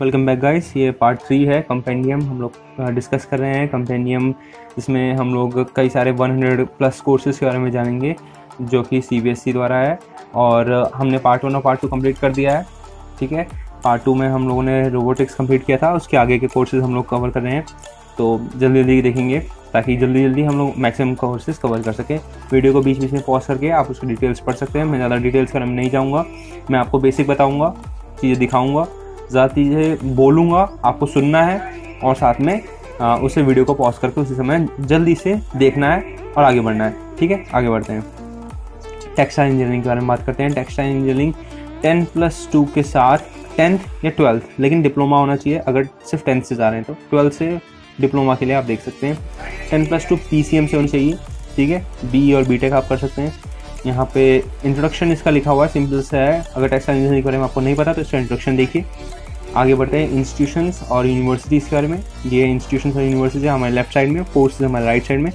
Welcome back guys, ये part three है compendium हम लोग डिस्कस कर रहे हैं। कंपेंडियम इसमें हम लोग कई सारे 100 प्लस कोर्सेज के बारे में जानेंगे, जो कि सीबीएसई द्वारा है। और हमने पार्ट वन और पार्ट टू कंप्लीट कर दिया है, ठीक है? पार्ट टू में हम लोगों ने रोबोटिक्स कंप्लीट किया था, उसके आगे के कोर्सेज हम लोग कवर कर रहे हैं। तो जल्दी जल्दी देखेंगे, ताकि जल्दी जल्दी हम लोग मैक्सिमम कोर्सेज कवर कर सकें। वीडियो को बीच बीच में पॉज करके आप उसकी डिटेल्स पढ़ सकते हैं। मैं ज़्यादा डिटेल्स कर नहीं जाऊँगा, मैं आपको बेसिक बताऊँगा, चीज़ें दिखाऊँगा। ज़्यादा चीज़ें बोलूँगा आपको सुनना है और साथ में आ, उसे वीडियो को पॉज करके उसी समय जल्दी से देखना है और आगे बढ़ना है। ठीक है? आगे बढ़ते हैं। टेक्सटाइल इंजीनियरिंग के बारे में बात करते हैं। Textile engineering ten plus two के साथ टेंथ या ट्वेल्थ लेकिन डिप्लोमा होना चाहिए। अगर सिर्फ़ टेंथ से जा रहे हैं तो ट्वेल्थ से डिप्लोमा के लिए आप देख सकते हैं। Ten plus two P C M से होनी चाहिए। ठीक है? बीई और बी टेक आप कर सकते हैं। यहाँ पे इंट्रोडक्शन इसका लिखा हुआ है सिंपल सा है। अगर टेक्सटाइल इंजीनियरिंग के बारे में आपको नहीं पता तो इसका इंट्रोडक्शन देखिए। आगे बढ़ते हैं इंस्टीट्यूशंस और यूनिवर्सिटीज़ के बारे में। ये इंस्टीट्यूशंस और यूनिवर्सिटी हमारे लेफ़्ट साइड में कोर्सेज हमारे राइट साइड में।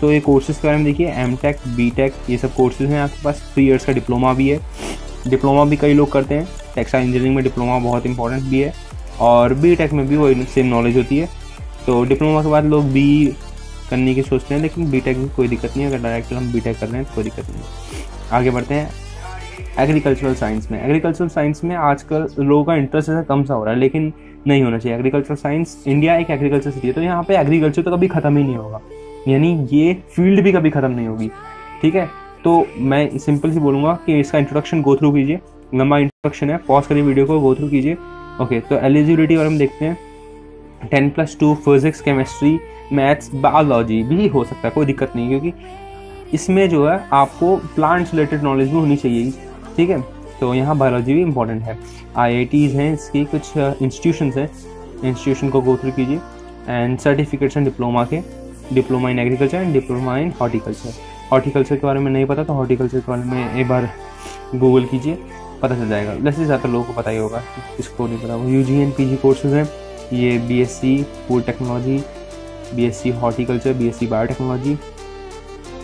तो ये कोर्सेज के बारे में देखिए एम टेक बी टेक ये सब कोर्सेज हैं आपके पास। थ्री ईयर्स का डिप्लोमा भी है। डिप्लोमा भी कई लोग करते हैं। टेक्सटाइल इंजीनियरिंग में डिप्लोमा बहुत इंपॉर्टेंट भी है। और बी टेक में भी वो सेम नॉलेज होती है। तो डिप्लोमा के बाद लोग बी करने की सोचते हैं, लेकिन बी टेक में कोई दिक्कत नहीं है। अगर डायरेक्ट हम बी टेक कर रहे हैं तो कोई दिक्कत नहीं आगे बढ़ते हैं। एग्रीकल्चरल साइंस में। एग्रीकल्चरल साइंस में आजकल लोगों का इंटरेस्ट ऐसा कम सा हो रहा है, लेकिन नहीं होना चाहिए। एग्रीकल्चर साइंस इंडिया एक एग्रीकल्चर सिटी है तो यहाँ पे एग्रीकल्चर तो कभी ख़त्म ही नहीं होगा। यानी ये फ़ील्ड भी कभी ख़त्म नहीं होगी। ठीक है? तो मैं सिंपल सी बोलूँगा कि इसका इंट्रोडक्शन गो थ्रू कीजिए। लंबा इंट्रोडक्शन है। पॉज करिए वीडियो को गो थ्रू कीजिए। ओके तो एलिजिबिलिटी और हम देखते हैं। Ten plus two physics chemistry maths biology भी हो सकता है, कोई दिक्कत नहीं, क्योंकि इसमें जो है आपको प्लांट्स रिलेटेड नॉलेज भी होनी चाहिए, ठीक है? तो यहाँ बायोलॉजी भी इंपॉर्टेंट है। आई हैं, इसकी कुछ इंस्टीट्यूशन हैं। इंस्टीट्यूशन को गो थ्रू कीजिए। एंड सर्टिफिकेट्स एंड डिप्लोमा के। Diploma in agriculture and diploma in horticulture horticulture के बारे में नहीं पता तो हॉर्टिकल्चर के बारे में एक बार गूगल कीजिए, पता चल जाएगा। वैसे ज़्यादातर लोगों को पता ही होगा, इसको नहीं पता। U G and P G courses हैं। ये B S C food technology B S C horticulture B S C biotechnology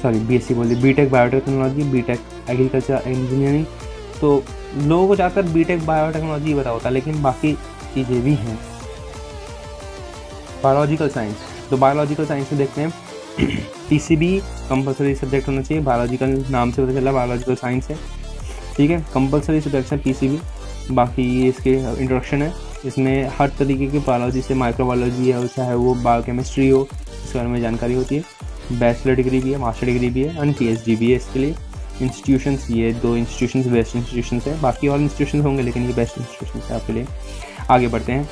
sorry B S C बोलिए B tech biotechnology B tech agriculture engineering तो लोगों को ज़्यादातर बी टेक बायोटेक्नोलॉजी पता होता है लेकिन बाकी चीज़ें भी हैं। बायोलॉजिकल साइंस तो बायोलॉजिकल साइंस में देखते हैं। P C B compulsory subject होना चाहिए। बायोलॉजिकल नाम से पता चला बायोलॉजिकल साइंस है। ठीक है? कंपल्सरी सब्जेक्ट है पी सी बी बाकी ये इसके इंट्रोडक्शन है। इसमें हर तरीके की बायोलॉजी से माइक्रोबायोलॉजी है चाहे वो बायोकेमिस्ट्री हो इसके बारे में जानकारी होती है। बैचलर डिग्री भी है मास्टर डिग्री भी है एंड पी एच डी भी है इसके लिए। इंस्टीट्यूशंस ये दो इंस्टीट्यूशन बेस्ट इंस्टीट्यूशन है। बाकी और इंस्टीट्यूशन होंगे, लेकिन ये बेस्ट इंस्टीट्यूशन है आपके लिए। आगे बढ़ते हैं।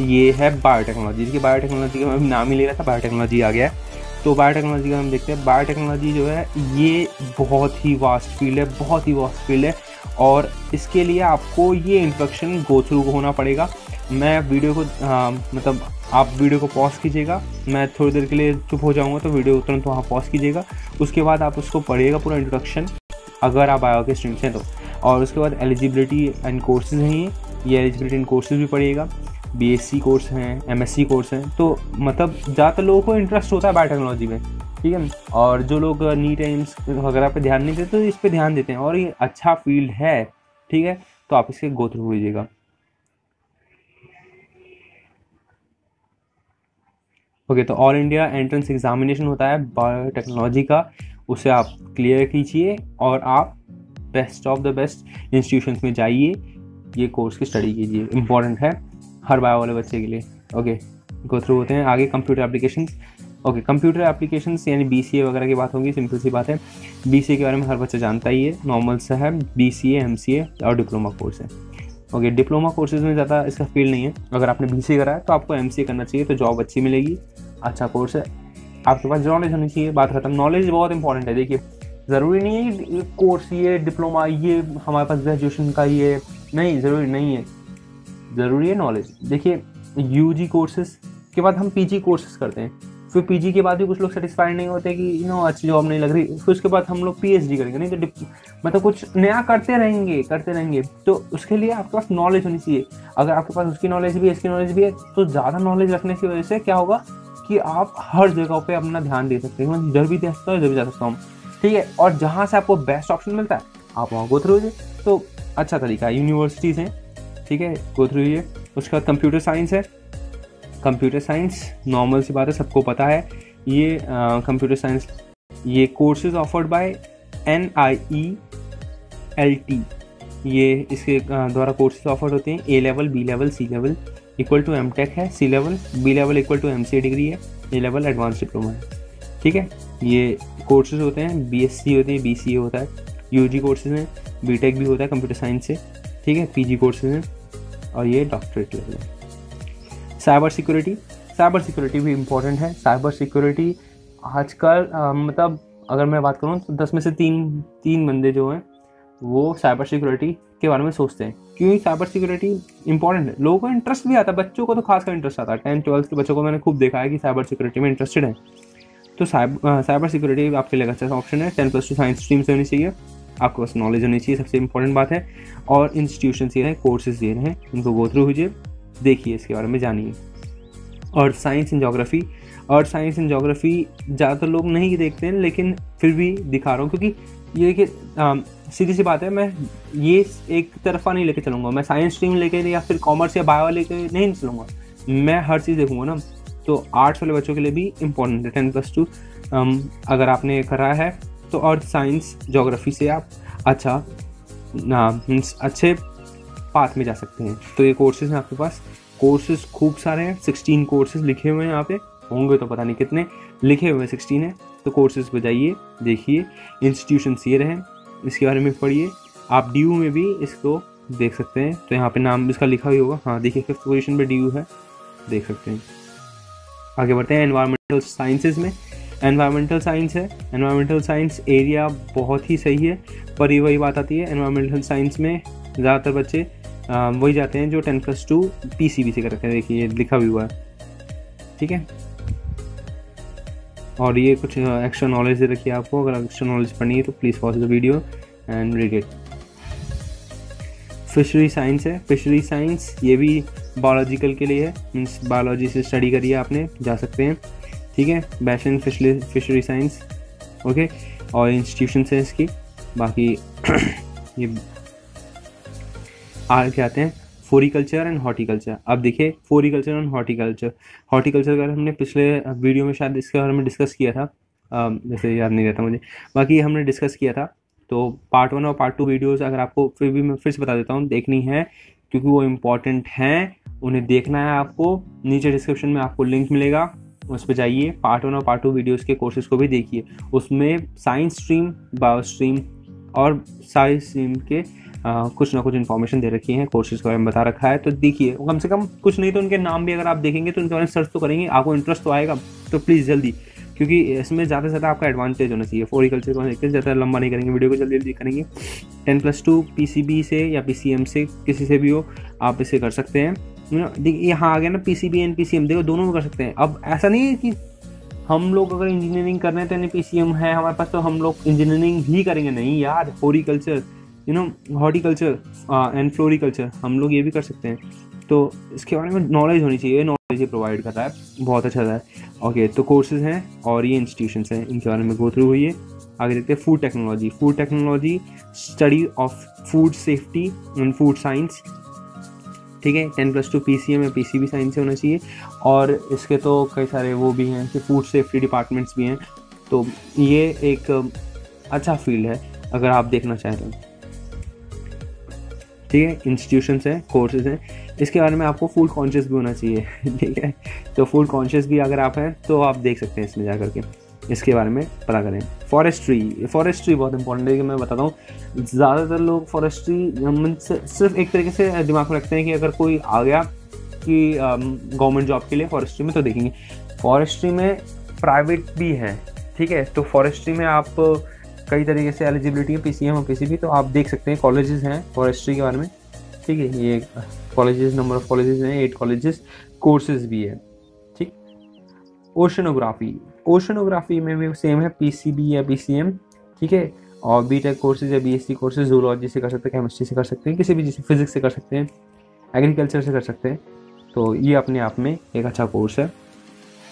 ये है बायोटेक्नोलॉजी जिसकी बायोटेक्नोलॉजी का मैं नाम ही ले रहा था बायोटेक्नोलॉजी आ गया। है तो बायोटेक्नोलॉजी का हम देखते हैं। बायोटेक्नोलॉजी जो है, ये बहुत ही वास्ट फ़ील्ड है, बहुत ही वास्ट फ़ील्ड है। और इसके लिए आपको ये इंट्रोडक्शन गो थ्रू होना पड़ेगा। मैं वीडियो को आ, मतलब आप वीडियो को पॉज कीजिएगा। मैं थोड़ी देर के लिए चुप हो जाऊँगा तो वीडियो तुरंत वहाँ पॉज कीजिएगा। उसके बाद आप उसको पढ़िएगा पूरा इंट्रोडक्शन अगर आप बायो के स्टूडेंट्स हैं तो। और उसके बाद एलिजिबिलिटी एंड कोर्सेज हैं ये। एलिजिबिलिटी एंड कोर्सेज भी पढ़िएगा। बीएससी कोर्स हैं एम कोर्स हैं। तो मतलब ज़्यादातर लोगों को इंटरेस्ट होता है बायोटेक्नोलॉजी में। ठीक है और जो लोग नीट एम्स वगैरह पे ध्यान नहीं देते तो इस पर ध्यान देते हैं। और ये अच्छा फ़ील्ड है, ठीक है? तो आप इसके गो थ्रू कीजिएगा। ओके तो ऑल इंडिया एंट्रेंस एग्जामिनेशन होता है बायोटेक्नोलॉजी का। उसे आप क्लियर कीजिए और आप best of the best institution में जाइए। ये कोर्स की स्टडी कीजिए। इंपॉर्टेंट है हर बायो वाले बच्चे के लिए। ओके गो थ्रू होते हैं। आगे computer application okay computer application यानी बी सी ए वगैरह की बात होगी सिंपल सी बात है। बी सी ए के बारे में हर बच्चा जानता ही है नॉर्मल सा है बी सी और डिप्लोमा कोर्स है। ओके डिप्लोमा कोर्सेज में ज़्यादा इसका फ़ील्ड नहीं है। अगर आपने बी सी करा है तो आपको एम सी करना चाहिए तो जॉब अच्छी मिलेगी अच्छा कोर्स है। आपके पास नॉलेज होनी चाहिए, बात खत्म। नॉलेज बहुत इंपॉर्टेंट है, देखिए, ज़रूरी नहीं है कि कोर्स ये डिप्लोमा ये, हमारे पास ग्रेजुएशन का ये, नहीं, ज़रूरी नहीं है। ज़रूरी है नॉलेज देखिए यू जी कोर्सेज के बाद हम पी जी कोर्सेज करते हैं। फिर पीजी के बाद भी कुछ लोग सेटिस्फाइड नहीं होते कि यू नो अच्छी जॉब नहीं लग रही। फिर उसके बाद हम लोग पीएचडी करेंगे, नहीं तो मतलब कुछ नया करते रहेंगे करते रहेंगे। तो उसके लिए आपके पास नॉलेज होनी चाहिए। अगर आपके पास उसकी नॉलेज भी है, इसकी नॉलेज भी है तो ज़्यादा नॉलेज रखने की वजह से क्या होगा कि आप हर जगह पर अपना ध्यान दे सकते हैं। मैं इधर भी दे सकता हूँ इधर भी जा सकता हूँ। ठीक है? और जहाँ से आपको बेस्ट ऑप्शन मिलता है, आप वहाँ गो थ्रू तो अच्छा तरीका है। यूनिवर्सिटीज़ हैं, ठीक है? गो थ्रू उसके बाद कंप्यूटर साइंस है। कंप्यूटर साइंस नॉर्मल सी बात है, सबको पता है। ये कंप्यूटर साइंस ये courses offered by N I E L T ये इसके द्वारा कोर्सेज ऑफ़र होते हैं। A level B level C level equal to M tech है। C level B level equal to M C degree है। A level advance diploma है। ठीक है? ये कोर्सेज होते हैं। बी एस सी होते हैं बी सी ए होता है। यू जी कोर्सेज हैं। बी टेक भी होता है कंप्यूटर साइंस से। ठीक है? पी जी कोर्सेज हैं। और ये डॉक्टरेट लेवल है। Cyber security. साइबर सिक्योरिटी भी इम्पोर्टेंट है। साइबर सिक्योरिटी आजकल मतलब अगर मैं बात करूँ तो दस में से तीन तीन बंदे जो हैं, वो साइबर सिक्योरिटी के बारे में सोचते हैं। क्योंकि साइबर सिक्योरिटी इंपॉर्टेंट है? लोगों को इंटरेस्ट भी आता है। बच्चों को तो खासकर इंटरेस्ट आता है। टेंथ, ट्वेल्थ के बच्चों को मैंने खूब देखा है कि साइबर सिक्योरिटी में इंटरेस्टेड है। तो साइबर साइबर सिक्योरिटी आपके लिए अच्छा ऑप्शन है। Ten plus two science stream से होनी चाहिए। आपके पास नॉलेज होनी चाहिए। सबसे इंपॉर्टेंट बात है। और इंस्टीट्यूशन ये रहे कोर्सेज ये रहे उनको गो थ्रू कीजिए। देखिए इसके बारे में, जानिए। और साइंस एंड जोग्राफी और साइंस एंड जोग्राफी ज़्यादातर लोग नहीं देखते हैं, लेकिन फिर भी दिखा रहा हूँ, क्योंकि ये देखिए सीधी सी बात है, मैं ये एक तरफा नहीं लेके चलूँगा। मैं साइंस स्ट्रीम लेके, या फिर कॉमर्स या बायो लेके नहीं चलूँगा। मैं हर चीज़ देखूँगा ना। तो आर्ट्स वाले बच्चों के लिए भी इम्पोर्टेंट है टेन प्लस टू अगर आपने करा है तो और साइंस जोग्राफी से आप अच्छा मीन्स अच्छे पाथ में जा सकते हैं। तो ये कोर्सेज हैं आपके पास। कोर्सेज खूब सारे हैं। सिक्सटीन कोर्सेज लिखे हुए हैं यहाँ पे। होंगे तो पता नहीं कितने। लिखे हुए हैं सिक्सटीन है। तो कोर्सेज पे जाइए देखिए। इंस्टीट्यूशन ये रहे। इसके बारे में पढ़िए। आप डीयू में भी इसको देख सकते हैं। तो यहाँ पे नाम इसका लिखा हुआ होगा। हाँ देखिए फिफ्थ पोजिशन पे डी है। देख सकते हैं। आगे बढ़ते हैं। एनवायरमेंटल साइंसेज में। एनवायरमेंटल साइंस है। एनवायरमेंटल साइंस एरिया बहुत ही सही है। पर ये वही बात आती है। एनवायरमेंटल साइंस में ज़्यादातर बच्चे वही जाते हैं जो ten plus two P C B से करते हैं। देखिए लिखा भी हुआ है। ठीक है? और ये कुछ एक्स्ट्रा नॉलेज दे रखी है आपको। अगर एक्स्ट्रा नॉलेज पढ़नी है तो please pause the video and read it fishery science है। फिशरी साइंस ये भी बायोलॉजिकल के लिए है। मीन्स बायोलॉजी से स्टडी करिए आपने। जा सकते हैं। ठीक है? In fishery fishery science okay और इंस्टीट्यूशन है इसकी। बाकी ये आगे आते हैं फोरिकल्चर एंड हॉर्टिकल्चर अब देखिए फोरिकल्चर एंड हॉर्टिकल्चर हॉर्टिकल्चर का हमने पिछले वीडियो में शायद इसके बारे में डिस्कस किया था जैसे याद नहीं रहता मुझे। बाकी हमने डिस्कस किया था तो पार्ट वन और पार्ट टू वीडियोस अगर आपको फिर भी मैं फिर से बता देता हूँ, देखनी है, क्योंकि वो इंपॉर्टेंट हैं, उन्हें देखना है आपको। नीचे डिस्क्रिप्शन में आपको लिंक मिलेगा, उस पर जाइए पार्ट वन और पार्ट टू वीडियोस के कोर्सेज को भी देखिए। उसमें साइंस स्ट्रीम बायो स्ट्रीम और साइंस स्ट्रीम के कुछ ना कुछ इन्फॉर्मेशन दे रखी है कोर्सेज के बारे में बता रखा है। तो देखिए, कम से कम कुछ नहीं तो उनके नाम भी अगर आप देखेंगे तो उनके बारे में सर्च तो करेंगे। आपको इंटरेस्ट तो आएगा तो प्लीज़ जल्दी, क्योंकि इसमें ज़्यादा से ज़्यादा आपका एडवांटेज होना चाहिए। फोरिकल्चर को देखते ज़्यादा लंबा नहीं करेंगे वीडियो को जल्दी जल्दी करेंगे। टेन प्लस टू पी से या पीसीएम से, किसी से भी हो, आप इसे कर सकते हैं। देखिए यहाँ आ गया ना P C B and P C M देखो, दोनों में कर सकते हैं। अब ऐसा नहीं है कि हम लोग अगर इंजीनियरिंग कर रहे हैं तो यानी पी सी एम है हमारे पास तो हम लोग इंजीनियरिंग ही करेंगे। नहीं यार horticulture you know horticulture and floriculture हम लोग ये भी कर सकते हैं। तो इसके बारे में नॉलेज होनी चाहिए। नॉलेज ये प्रोवाइड कर रहा है। बहुत अच्छा है ओके तो कोर्सेज हैं और ये इंस्टीट्यूशन हैं। इनके बारे में गो थ्रू हुई है आगे देखते हैं food technology food technology study of food safety and food science ठीक है? Ten plus two P C M या पी सी बी साइंस से होना चाहिए। और इसके तो कई सारे वो भी हैं कि फ़ूड सेफ्टी डिपार्टमेंट्स भी हैं। तो ये एक अच्छा फ़ील्ड है, अगर आप देखना चाहें तो। ठीक है इंस्टीट्यूशंस हैं कोर्सेज हैं। इसके बारे में आपको फुल कॉन्शियस भी होना चाहिए, ठीक है? तो फुल कॉन्शियस भी अगर आप हैं तो आप देख सकते हैं इसमें जा करके। इसके बारे में पता करें। फॉरेस्ट्री फॉरेस्ट्री बहुत इंपॉर्टेंट है, कि मैं बताता हूँ। ज़्यादातर लोग फॉरेस्ट्री सिर्फ़ एक तरीके से दिमाग में रखते हैं कि अगर कोई आ गया कि गवर्नमेंट जॉब के लिए फॉरेस्ट्री में तो देखेंगे। फॉरेस्ट्री में प्राइवेट भी है, ठीक है? तो फॉरेस्ट्री में आप कई तरीके से एलिजिबिलिटी है पी सी एम और पी सी बी तो आप देख सकते हैं कॉलेजेस हैं फॉरेस्ट्री के बारे में। ठीक है, ये कॉलेजेस नंबर ऑफ़ कॉलेजेस हैं एट कॉलेजेस कोर्सेज भी है। ठीक? ओशनोग्राफी ओशनोग्राफी में भी सेम है पी सी बी या पी सी एम ठीक है? और बी टेक कोर्सेज या B S C courses zoology से कर सकते हैं केमिस्ट्री से कर सकते हैं, किसी भी जैसे फिजिक्स से कर सकते हैं एग्रीकल्चर से कर सकते हैं। तो ये अपने आप में एक अच्छा कोर्स है।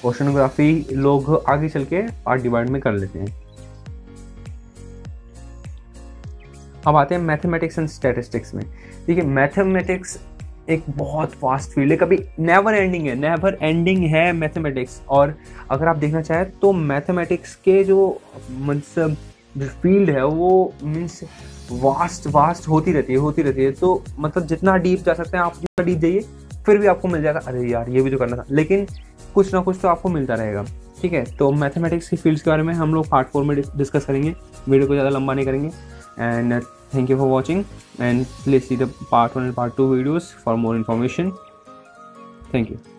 ओशनोग्राफी लोग आगे चल के आर्ट में कर लेते हैं। अब आते हैं मैथमेटिक्स एंड स्टैटिस्टिक्स में। देखिए मैथमेटिक्स एक बहुत फास्ट फ़ील्ड है, कभी नेवर एंडिंग है नेवर एंडिंग है मैथमेटिक्स और अगर आप देखना चाहें तो मैथमेटिक्स के जो मीन्स जो फ़ील्ड है, वो मीन्स वास्ट वास्ट होती रहती है, होती रहती है। तो मतलब जितना डीप जा सकते हैं, आप जितना डीप जाइए, फिर भी आपको मिल जाएगा। अरे यार, ये भी तो करना था। लेकिन कुछ ना कुछ तो आपको मिलता रहेगा, ठीक है? तो मैथमेटिक्स की फील्ड्स के बारे में हम लोग पार्ट फोर में डिस्कस करेंगे वीडियो को ज़्यादा लंबा नहीं करेंगे। and uh, thank you for watching. And please see the part 1 and part 2 videos for more information. Thank you.